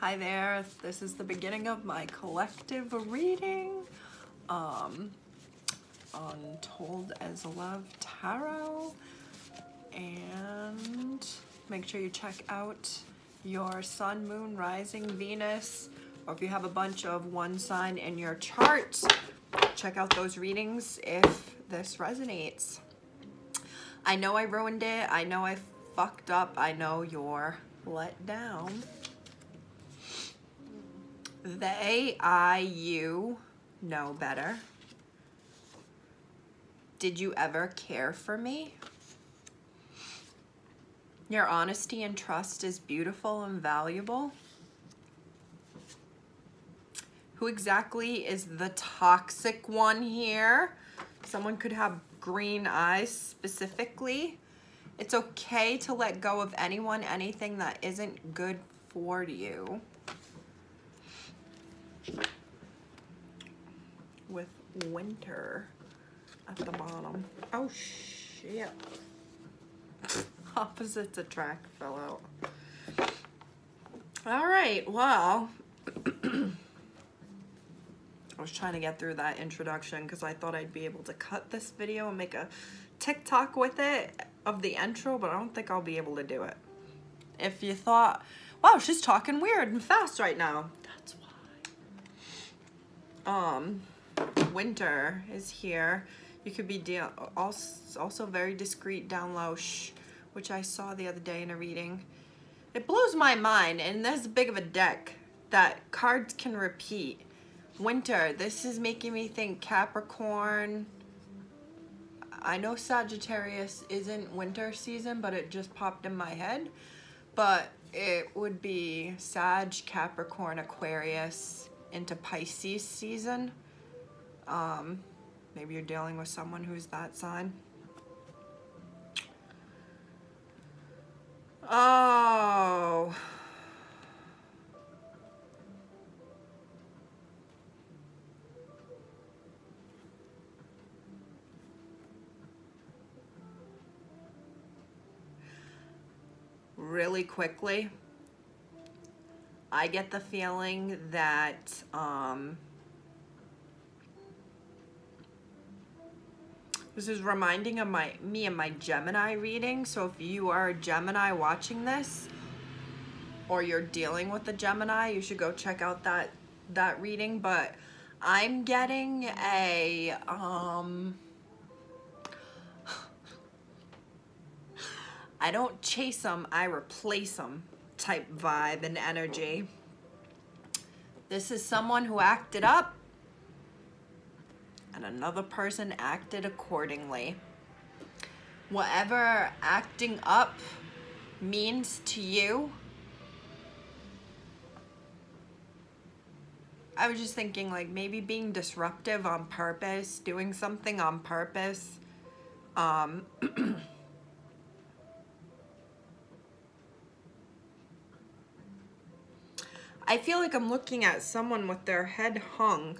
Hi there, this is the beginning of my collective reading um, on Told as Love Tarot. And make sure you check out your Sun, Moon, Rising, Venus, or if you have a bunch of one sign in your chart, check out those readings if this resonates. I know I ruined it. I know I fucked up. I know you're let down. They, I, you know better. Did you ever care for me? Your honesty and trust is beautiful and valuable. Who exactly is the toxic one here? Someone could have green eyes specifically. It's okay to let go of anyone, anything that isn't good for you. With winter at the bottom. Oh shit. Opposites attract fell out. All right, well, I was trying to get through that introduction because I thought I'd be able to cut this video and make a TikTok with it of the intro, but I don't think I'll be able to do it. If you thought, wow, she's talking weird and fast right now, that's why. Um, winter is here. You could be also, also very discreet down low, shh, which I saw the other day in a reading. It blows my mind, and there's big of a deck that cards can repeat winter. This is making me think Capricorn. I know Sagittarius isn't winter season, but it just popped in my head. But it would be Sag, Capricorn, Aquarius into Pisces season. Um, maybe you're dealing with someone who's that sign. Oh. really quickly. I get the feeling that um, this is reminding of my me and my Gemini reading. So if you are a Gemini watching this, or you're dealing with a Gemini, you should go check out that that reading. But I'm getting a um, I don't chase them, I replace them type vibe and energy. This is someone who acted up and another person acted accordingly. Whatever acting up means to you, I was just thinking like maybe being disruptive on purpose, doing something on purpose. Um, I feel like I'm looking at someone with their head hung.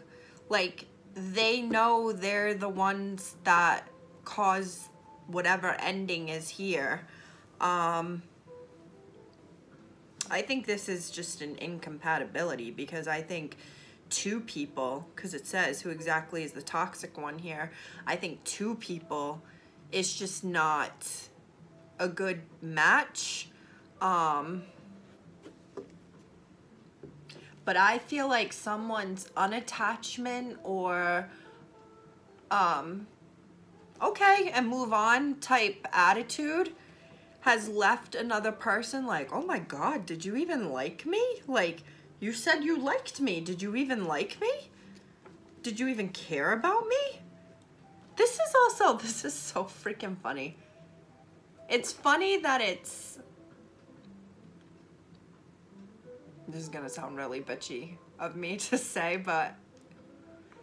Like they know they're the ones that cause whatever ending is here. Um, I think this is just an incompatibility because I think two people, because it says who exactly is the toxic one here, I think two people is just not a good match. Um, but I feel like someone's unattachment or um okay and move on type attitude has left another person like, oh my God, did you even like me? Like, you said you liked me. Did you even like me? Did you even care about me? This is also, this is so freaking funny. It's funny that it's this is gonna sound really bitchy of me to say, but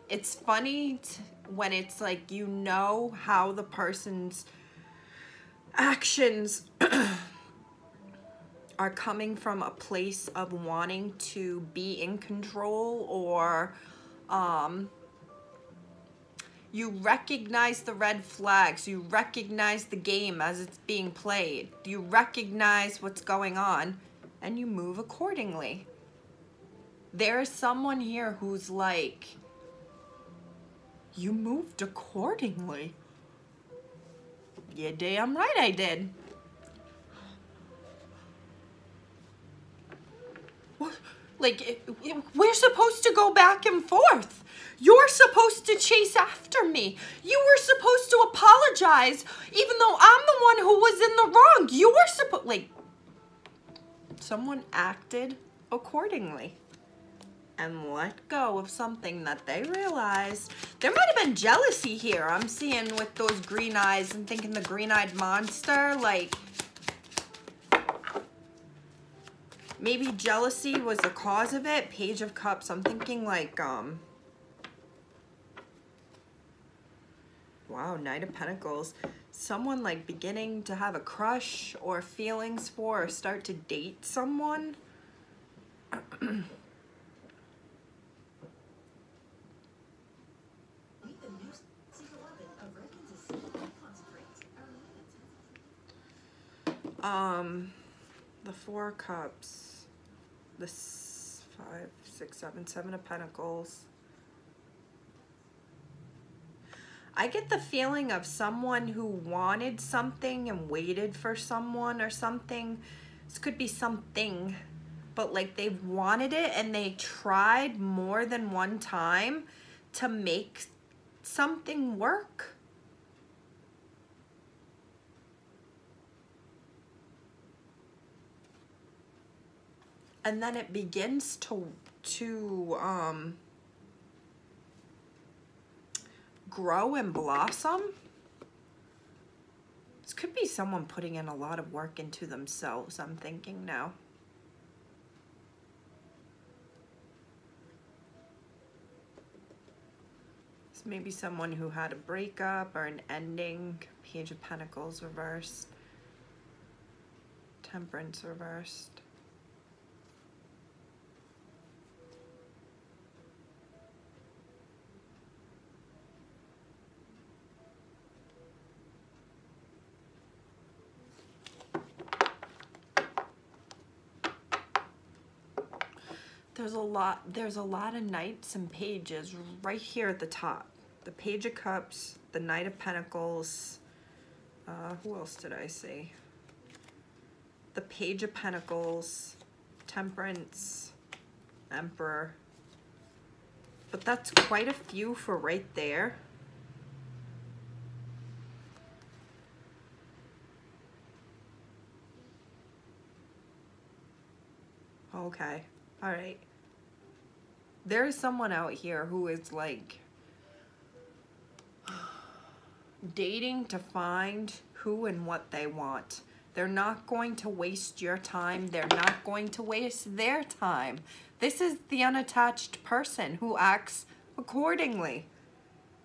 it's funny when it's like you know how the person's actions are coming from a place of wanting to be in control or um, you recognize the red flags, you recognize the game as it's being played, you recognize what's going on and you move accordingly. There's someone here who's like, you moved accordingly. Yeah, damn right I did. Like, we're supposed to go back and forth. You're supposed to chase after me. You were supposed to apologize, even though I'm the one who was in the wrong. You were supposed, like, someone acted accordingly and let go of something that they realized. There might have been jealousy here. I'm seeing with those green eyes and thinking the green-eyed monster, like, maybe jealousy was the cause of it. Page of Cups, I'm thinking like, um, wow, Knight of Pentacles. Someone like beginning to have a crush or feelings for or start to date someone. um, the Four Cups, the five, six, seven, seven of Pentacles. I get the feeling of someone who wanted something and waited for someone or something. This could be something, but like they wanted it and they tried more than one time to make something work. And then it begins to, to, um, grow and blossom. This could be someone putting in a lot of work into themselves, I'm thinking now. This may be someone who had a breakup or an ending. Page of Pentacles reversed. Temperance reversed. There's a lot, there's a lot of knights and pages right here at the top. The Page of Cups, the Knight of Pentacles, uh, who else did I see? The Page of Pentacles, Temperance, Emperor. But that's quite a few for right there. Okay. All right. There is someone out here who is like dating to find who and what they want. They're not going to waste your time. They're not going to waste their time. This is the unattached person who acts accordingly.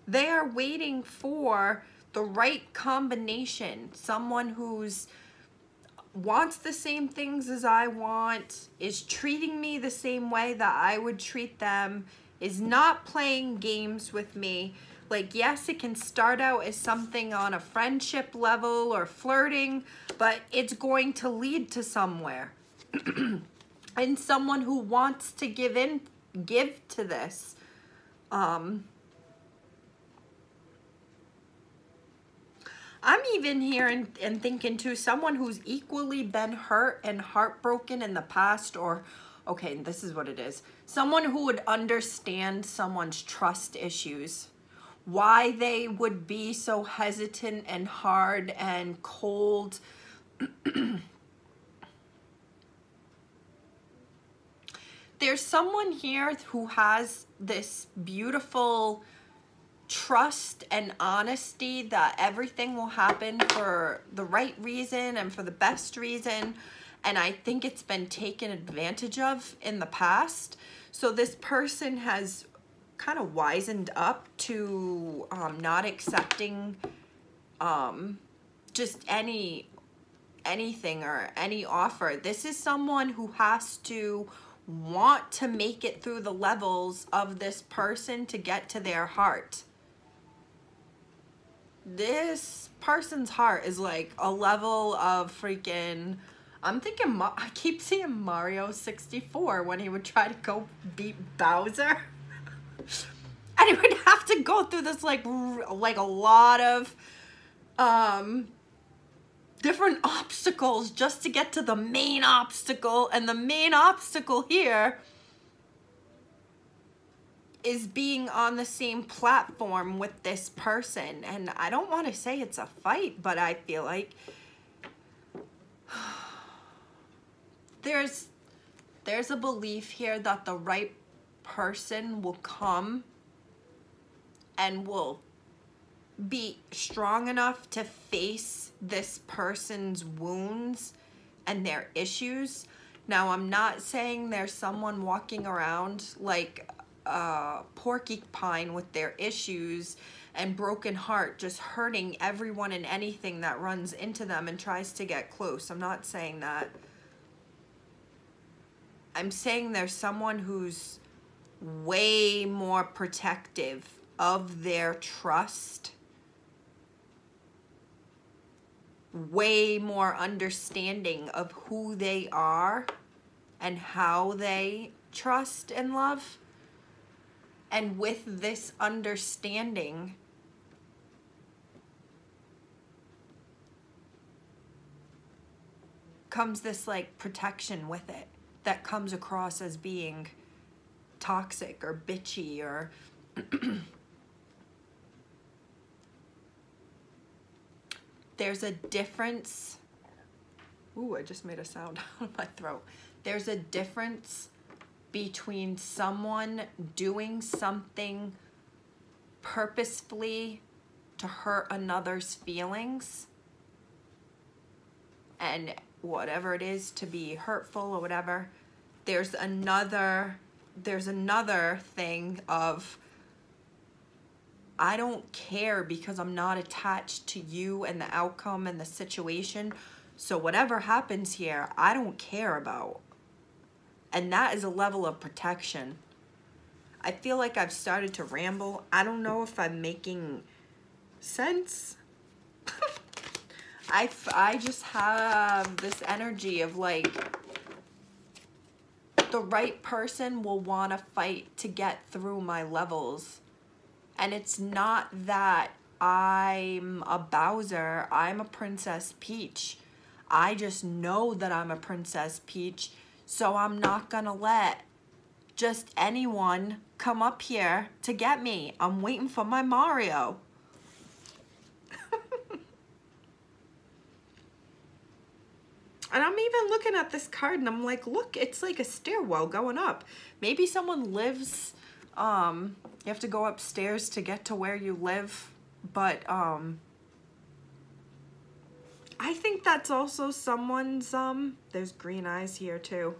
They are waiting for the right combination. Someone who's wants the same things as I want, is treating me the same way that I would treat them, is not playing games with me. Like, yes, it can start out as something on a friendship level or flirting, but it's going to lead to somewhere. and someone who wants to give in, give to this. Um, I'm even here and, and thinking to someone who's equally been hurt and heartbroken in the past or, okay, this is what it is. Someone who would understand someone's trust issues. Why they would be so hesitant and hard and cold. There's someone here who has this beautiful trust and honesty that everything will happen for the right reason and for the best reason. And I think it's been taken advantage of in the past. So this person has kind of wisened up to um, not accepting um, just any anything or any offer. This is someone who has to want to make it through the levels of this person to get to their heart this person's heart is like a level of freaking I'm thinking, I keep seeing Mario 64 when he would try to go beat Bowser. and he would have to go through this like, like a lot of, um, different obstacles just to get to the main obstacle. And the main obstacle here is being on the same platform with this person. And I don't want to say it's a fight, but I feel like there's there's a belief here that the right person will come and will be strong enough to face this person's wounds and their issues. Now, I'm not saying there's someone walking around like Uh, a porcupine with their issues and broken heart, just hurting everyone and anything that runs into them and tries to get close. I'm not saying that. I'm saying there's someone who's way more protective of their trust, way more understanding of who they are and how they trust and love. And with this understanding, comes this like protection with it that comes across as being toxic or bitchy or there's a difference. Ooh I just made a sound out of my throat. There's a difference between someone doing something purposefully to hurt another's feelings and whatever it is to be hurtful or whatever there's another there's another thing of I don't care because I'm not attached to you and the outcome and the situation. So whatever happens here, I don't care about. And that is a level of protection. I feel like I've started to ramble. I don't know if I'm making sense. I, I just have this energy of like the right person will want to fight to get through my levels. And it's not that I'm a Bowser, I'm a Princess Peach. I just know that I'm a Princess Peach, so I'm not gonna let just anyone come up here to get me. I'm waiting for my Mario. And I'm even looking at this card and I'm like, look, it's like a stairwell going up. Maybe someone lives, um, you have to go upstairs to get to where you live. But um, I think that's also someone's, um, there's green eyes here too.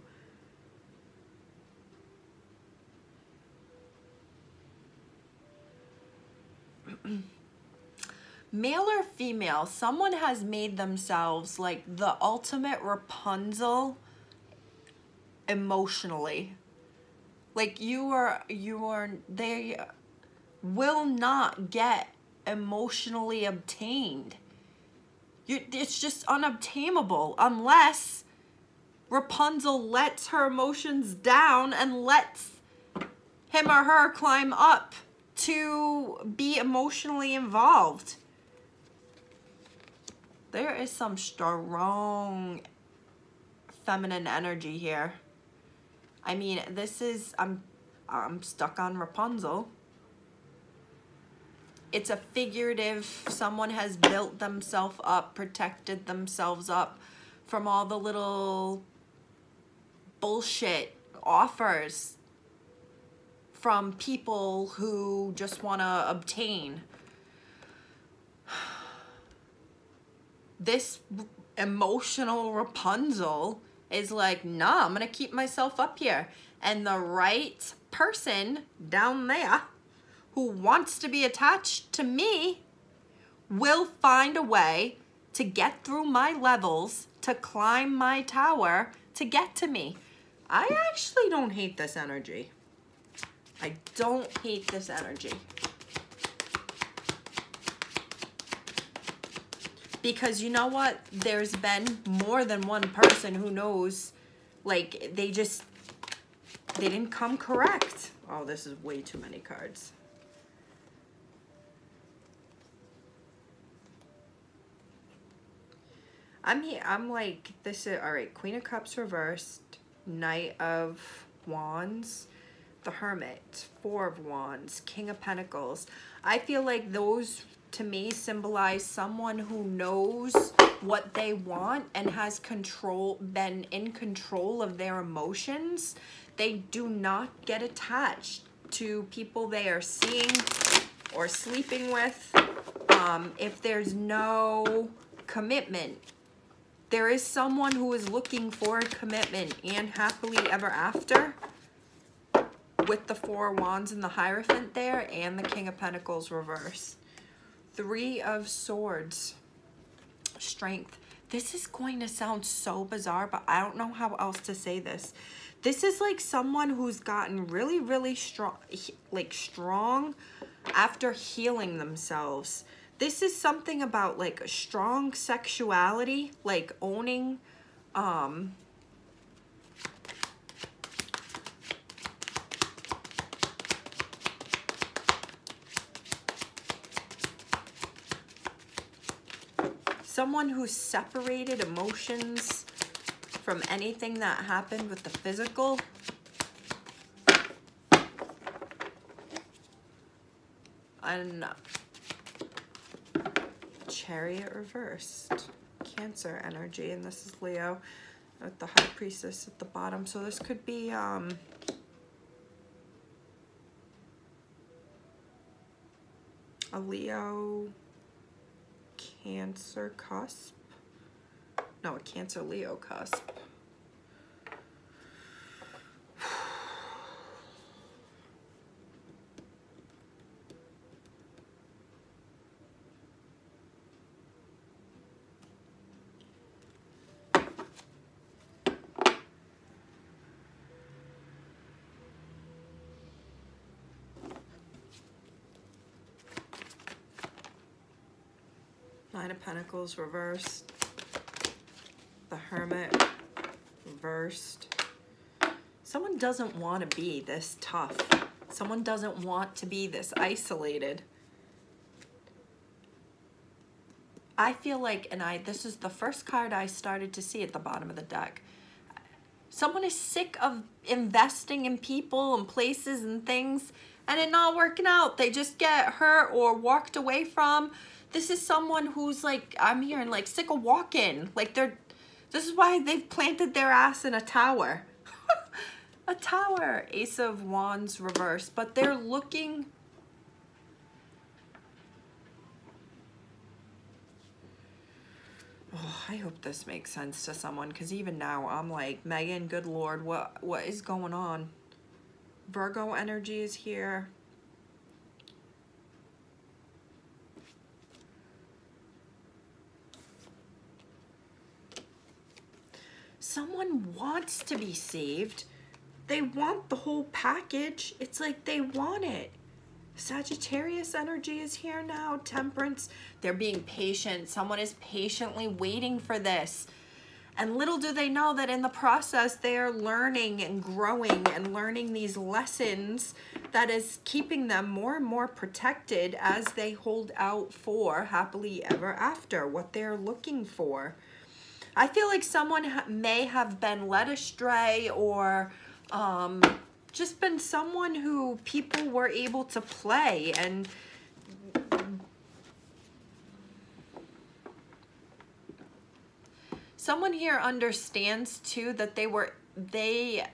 male or female, someone has made themselves like the ultimate Rapunzel emotionally. Like you are, you are, they will not get emotionally obtained. You, it's just unobtainable unless Rapunzel lets her emotions down and lets him or her climb up to be emotionally involved. There is some strong feminine energy here. I mean, this is, I'm, I'm stuck on Rapunzel. It's a figurative, someone has built themselves up, protected themselves up from all the little bullshit offers from people who just want to obtain this emotional Rapunzel is like, nah, I'm going to keep myself up here. And the right person down there who wants to be attached to me will find a way to get through my levels, to climb my tower, to get to me. I actually don't hate this energy. I don't hate this energy. because you know what there's been more than one person who knows like they just they didn't come correct oh this is way too many cards I'm here I'm like this is all right Queen of Cups reversed Knight of Wands the Hermit Four of Wands King of Pentacles I feel like those to me symbolize someone who knows what they want and has control, been in control of their emotions. They do not get attached to people they are seeing or sleeping with. Um, if there's no commitment, there is someone who is looking for a commitment and happily ever after with the Four Wands and the Hierophant there and the King of Pentacles reverse. Three of Swords. Strength. This is going to sound so bizarre, but I don't know how else to say this. This is like someone who's gotten really, really strong, like strong after healing themselves. This is something about like a strong sexuality, like owning, um, someone who separated emotions from anything that happened with the physical. And chariot reversed. Cancer energy, and this is Leo with the high priestess at the bottom. So this could be um a Leo Cancer cusp. No, a Cancer Leo cusp. Of Pentacles reversed. The Hermit reversed. Someone doesn't want to be this tough. Someone doesn't want to be this isolated. I feel like, and I this is the first card I started to see at the bottom of the deck. Someone is sick of investing in people and places and things and it not working out. They just get hurt or walked away from this is someone who's like, I'm hearing like sick of walking. Like they're, this is why they've planted their ass in a tower. a tower, Ace of Wands reverse, but they're looking Oh, I hope this makes sense to someone because even now I'm like, Megan, good Lord, what what is going on? Virgo energy is here. Someone wants to be saved. They want the whole package. It's like they want it. Sagittarius energy is here now. Temperance, they're being patient. Someone is patiently waiting for this. And little do they know that in the process, they are learning and growing and learning these lessons that is keeping them more and more protected as they hold out for happily ever after, what they're looking for. I feel like someone ha may have been led astray or um, just been someone who people were able to play and someone here understands too that they were they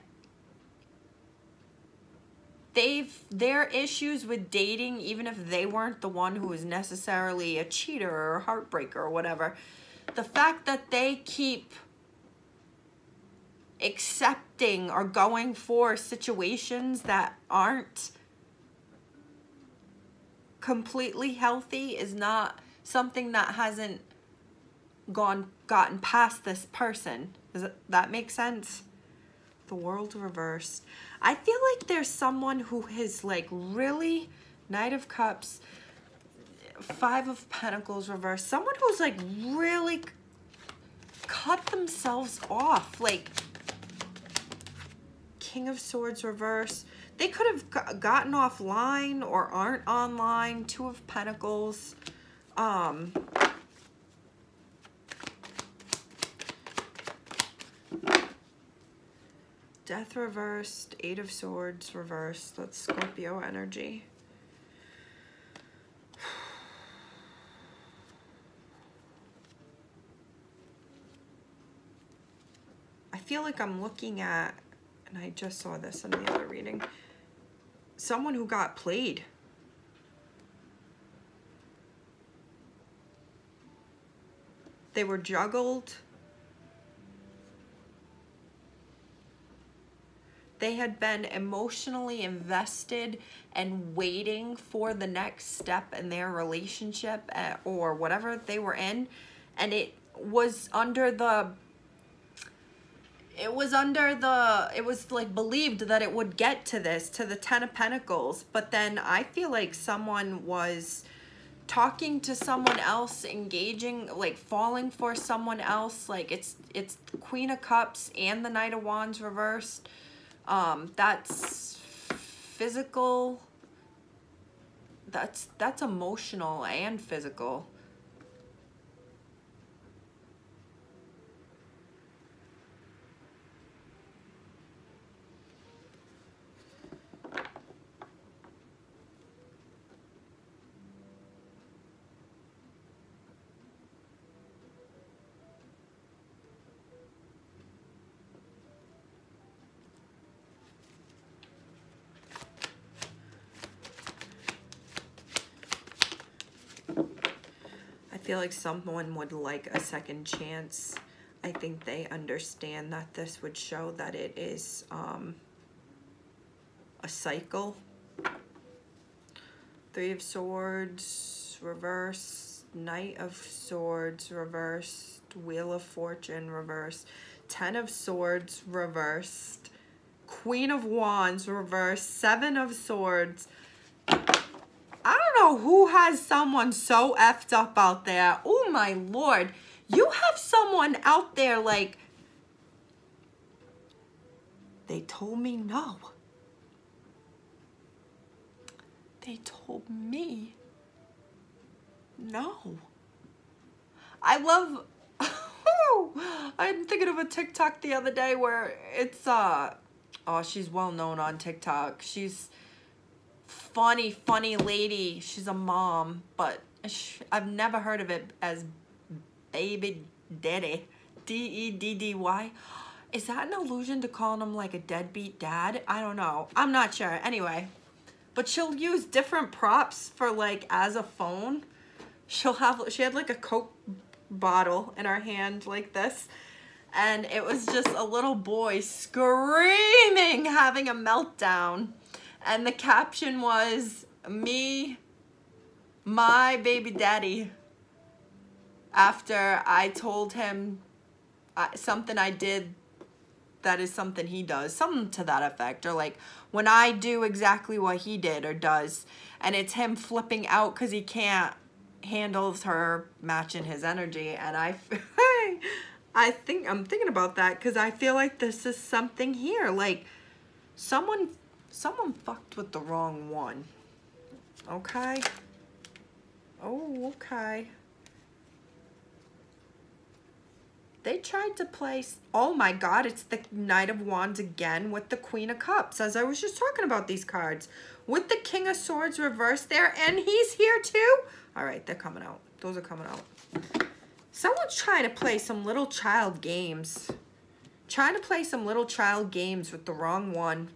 they've their issues with dating even if they weren't the one who was necessarily a cheater or a heartbreaker or whatever the fact that they keep accepting or going for situations that aren't completely healthy is not something that hasn't gone gotten past this person. Does that make sense? The world reversed. I feel like there's someone who has like really Knight of Cups Five of Pentacles reversed. Someone who's like really cut themselves off. Like King of Swords reverse. They could have gotten offline or aren't online. Two of Pentacles. Um, Death reversed. Eight of Swords reversed. That's Scorpio energy. I feel like I'm looking at, and I just saw this in the other reading, someone who got played. They were juggled. They had been emotionally invested and waiting for the next step in their relationship eh, or whatever they were in. And it was under the it was under the it was like believed that it would get to this to the 10 of pentacles. But then i feel like someone was talking to someone else engaging like falling for someone else. Like it's it's queen of cups and the knight of wands reversed. Um that's physical. That's that's emotional and physical feel like someone would like a second chance. I think they understand that this would show that it is um, a cycle. Three of Swords, reverse. Knight of Swords, reversed. Wheel of Fortune, reversed. Ten of Swords, reversed. Queen of Wands, reversed. Seven of Swords, who has someone so effed up out there. Oh my lord. You have someone out there like, they told me no. They told me no. I love, I'm thinking of a TikTok the other day where it's, uh, oh, she's well known on TikTok. She's, funny, funny lady. She's a mom, but I've never heard of it as baby daddy. D-E-D-D-Y. Is that an allusion to calling him like a deadbeat dad? I don't know. I'm not sure. Anyway, but she'll use different props for like as a phone. She'll have, she had like a Coke bottle in her hand like this. And it was just a little boy screaming, having a meltdown and the caption was me, my baby daddy, after I told him uh, something I did that is something he does, something to that effect, or like when I do exactly what he did or does, and it's him flipping out because he can't handle her matching his energy, and I, I think I'm thinking about that because I feel like this is something here, like someone Someone fucked with the wrong one. Okay? Oh, okay. They tried to place, oh my god, it's the Knight of Wands again with the Queen of Cups, as I was just talking about these cards. With the King of Swords reversed there, and he's here too? All right, they're coming out. Those are coming out. Someone's trying to play some little child games. Trying to play some little child games with the wrong one.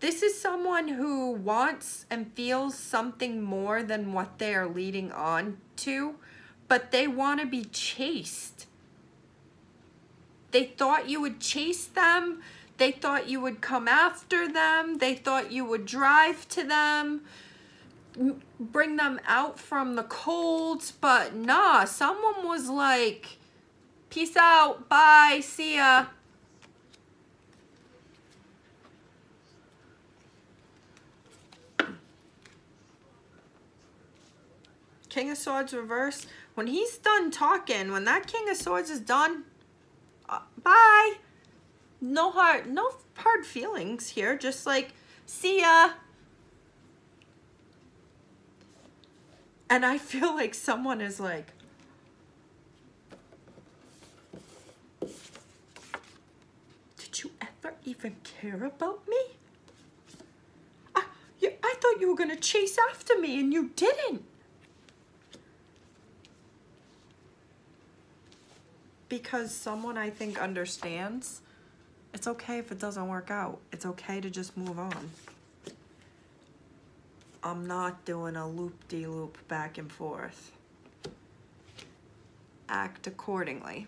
This is someone who wants and feels something more than what they are leading on to, but they want to be chased. They thought you would chase them. They thought you would come after them. They thought you would drive to them, bring them out from the cold. But nah, someone was like, peace out, bye, see ya. King of Swords reverse. When he's done talking, when that King of Swords is done, uh, bye. No hard, no hard feelings here. Just like, see ya. And I feel like someone is like, did you ever even care about me? I, you, I thought you were going to chase after me and you didn't. Because someone I think understands, it's okay if it doesn't work out. It's okay to just move on. I'm not doing a loop-de-loop -loop back and forth. Act accordingly.